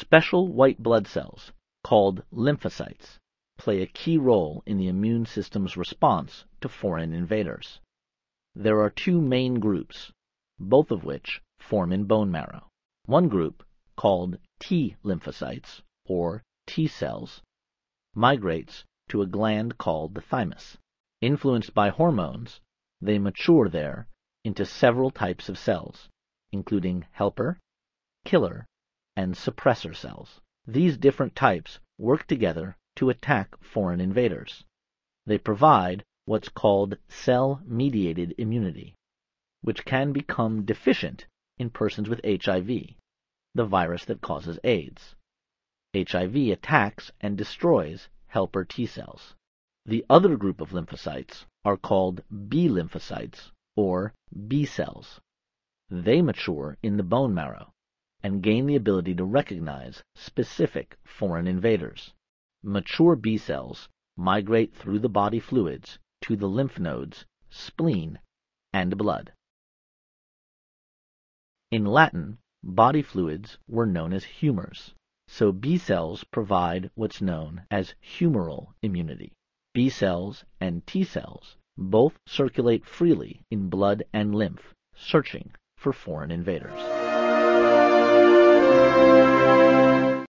Special white blood cells, called lymphocytes, play a key role in the immune system's response to foreign invaders. There are two main groups, both of which form in bone marrow. One group, called T lymphocytes, or T cells, migrates to a gland called the thymus. Influenced by hormones, they mature there into several types of cells, including helper, killer, and suppressor cells. These different types work together to attack foreign invaders. They provide what's called cell-mediated immunity, which can become deficient in persons with HIV, the virus that causes AIDS. HIV attacks and destroys helper T cells. The other group of lymphocytes are called B lymphocytes, or B cells. They mature in the bone marrow and gain the ability to recognize specific foreign invaders. Mature B cells migrate through the body fluids to the lymph nodes, spleen, and blood. In Latin, body fluids were known as humors, so B cells provide what's known as humoral immunity. B cells and T cells both circulate freely in blood and lymph, searching for foreign invaders.